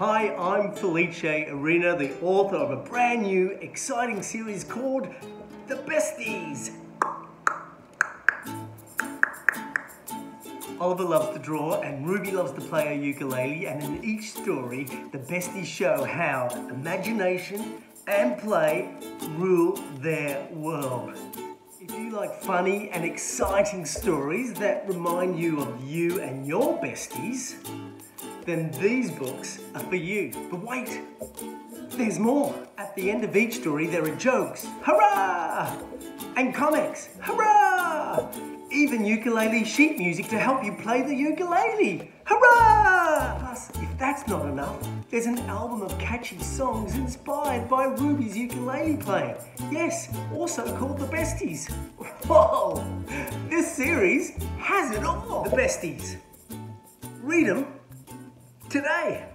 Hi, I'm Felice Arena, the author of a brand new, exciting series called The Besties. Oliver loves to draw and Ruby loves to play a ukulele and in each story, the besties show how imagination and play rule their world. If you like funny and exciting stories that remind you of you and your besties, then these books are for you. But wait, there's more. At the end of each story, there are jokes. Hurrah! And comics. Hurrah! Even ukulele sheet music to help you play the ukulele. Hurrah! Plus, if that's not enough, there's an album of catchy songs inspired by Ruby's ukulele playing. Yes, also called The Besties. Whoa! This series has it all. The Besties. Read them today.